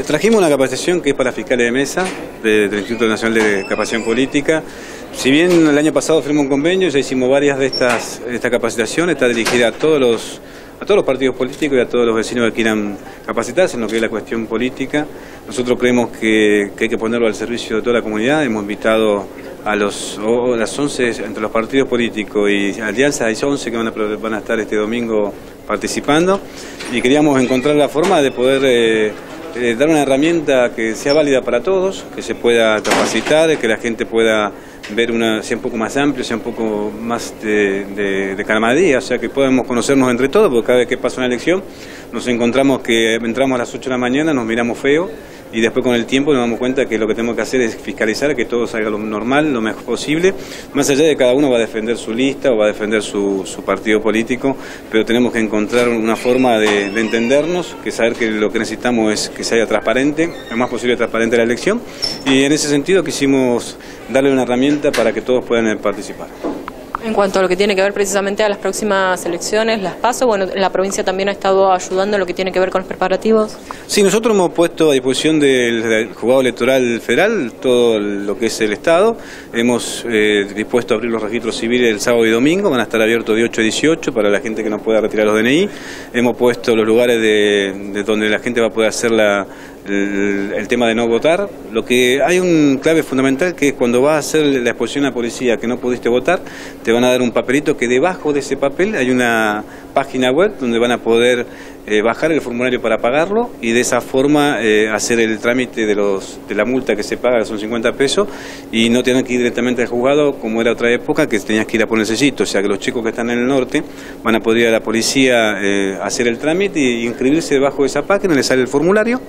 Trajimos una capacitación que es para fiscales de mesa de- del Instituto Nacional de Capacitación Política. Si bien el año pasado firmó un convenio, ya hicimos varias de estas esta capacitación, está dirigida a todos los partidos políticos y a todos los vecinos que quieran capacitarse en lo que es la cuestión política. Nosotros creemos que, hay que ponerlo al servicio de toda la comunidad. Hemos invitado a los las 11 entre los partidos políticos y alianzas, hay 11 que van a, van a estar este domingo participando y queríamos encontrar la forma de poder eh, eh, dar una herramienta que sea válida para todos, que se pueda capacitar, que la gente pueda ver una, sea un poco más amplio, sea un poco más de, de, calmadía, o sea que podamos conocernos entre todos, porque cada vez que pasa una elección nos encontramos que entramos a las 8 de la mañana, nos miramos feo y después con el tiempo nos damos cuenta que lo que tenemos que hacer es fiscalizar que todo salga lo normal, lo mejor posible, más allá de cada uno va a defender su lista o va a defender su, partido político, pero tenemos que encontrar una forma de, de entendernos, que saber que lo que necesitamos es que sea transparente, lo más posible transparente la elección, y en ese sentido quisimos darle una herramienta para que todos puedan participar. En cuanto a lo que tiene que ver precisamente a las próximas elecciones, las paso, bueno, la provincia también ha estado ayudando en lo que tiene que ver con los preparativos. Sí, nosotros hemos puesto a disposición del, del juzgado electoral federal todo lo que es el Estado. Hemos eh, dispuesto a abrir los registros civiles el sábado y domingo, van a estar abiertos de 8 a 18 para la gente que no pueda retirar los DNI. Hemos puesto los lugares de, de donde la gente va a poder hacer el tema de no votar. Lo que hay un clave fundamental que es cuando vas a hacer la exposición a la policía que no pudiste votar, te van a dar un papelito que debajo de ese papel hay una página web donde van a poder eh, bajar el formulario para pagarlo y de esa forma eh, hacer el trámite de los de la multa que se paga, que son 50 pesos, y no tener que ir directamente al juzgado como era otra época, que tenías que ir a poner el sellito. O sea que los chicos que están en el norte van a poder ir a la policía eh, hacer el trámite y inscribirse debajo de esa página, les sale el formulario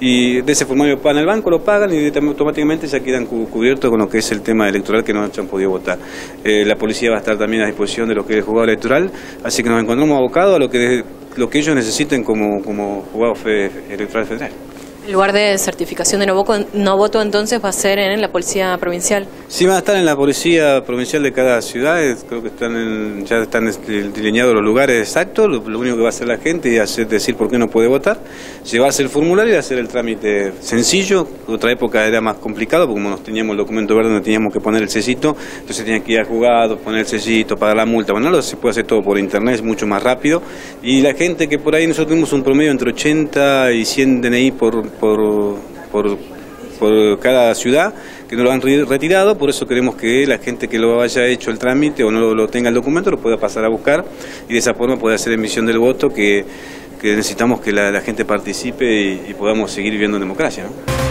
y de ese formulario van al banco, lo pagan y automáticamente ya quedan cu- cubiertos con lo que es el tema electoral que no han podido votar. Eh, la policía va a estar también a disposición de lo que es el juzgado electoral, así que nos encontramos abocados a lo que lo que ellos necesiten como, como electoral federal. El lugar de certificación de no voto, entonces va a ser en la Policía Provincial. Sí, van a estar en la policía provincial de cada ciudad, creo que están en- ya están este, delineados los lugares exactos, lo, único que va a hacer la gente es hacer, decir por qué no puede votar, llevarse el formulario y hacer el trámite sencillo, otra época era más complicado, porque como no teníamos el documento verde, no teníamos que poner el sellito, entonces tenían que ir al juzgado, poner el sellito, pagar la multa, bueno, ahora se puede hacer todo por internet, es mucho más rápido, y la gente que por ahí nosotros tenemos un promedio entre 80 y 100 DNI por, por, por por cada ciudad que no lo han re- retirado, por eso queremos que la gente que lo haya hecho el trámite o no lo, tenga el documento lo pueda pasar a buscar y de esa forma pueda hacer emisión del voto que, que necesitamos que la, la gente participe y, y podamos seguir viviendo en democracia. ¿no?